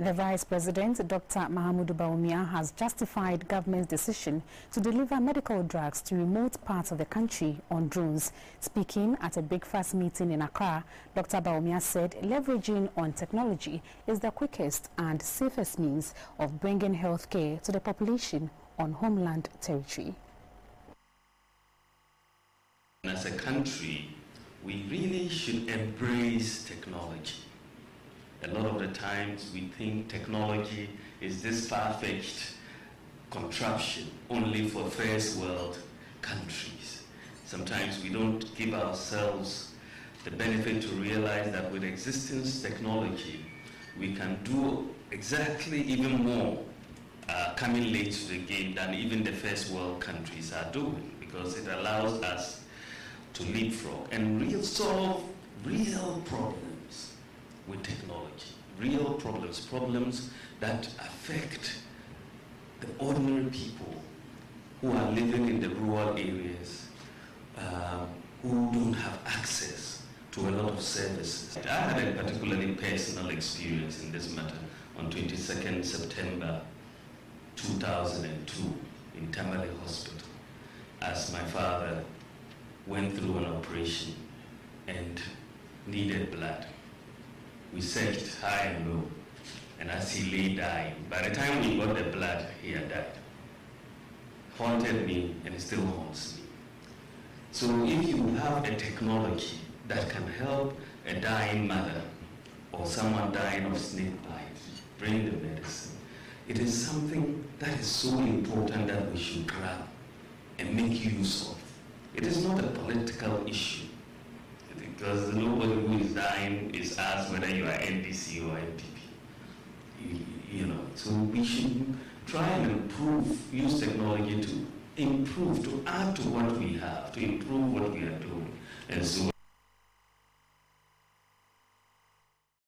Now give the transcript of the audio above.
The Vice President, Dr. Mahamudu Bawumia, has justified government's decision to deliver medical drugs to remote parts of the country on drones. Speaking at a breakfast meeting in Accra, Dr. Bawumia said leveraging on technology is the quickest and safest means of bringing health care to the population on homeland territory. As a country, we really should embrace technology. Times we think technology is this far-fetched contraption only for first world countries. Sometimes we don't give ourselves the benefit to realize that with existing technology, we can do exactly even more uh, coming late to the game than even the first world countries are doing because it allows us to leapfrog and real solve real problems with technology. Real problems, problems that affect the ordinary people who are living in the rural areas, um, who don't have access to a lot of services. I had a particularly personal experience in this matter on 22nd September 2002 in Tamale Hospital as my father went through an operation and needed blood. We searched high and low. And as he lay dying, by the time we got the blood, he had died. Haunted me and still haunts me. So if you have a technology that can help a dying mother or someone dying of snake bite, bring the medicine. It is something that is so important that we should grab and make use of. It is not a political issue because nobody who is dying is asked whether you are NDC or NPP. You, you know, so we should try and improve, use technology to improve, to add to what we have, to improve what we are doing. And so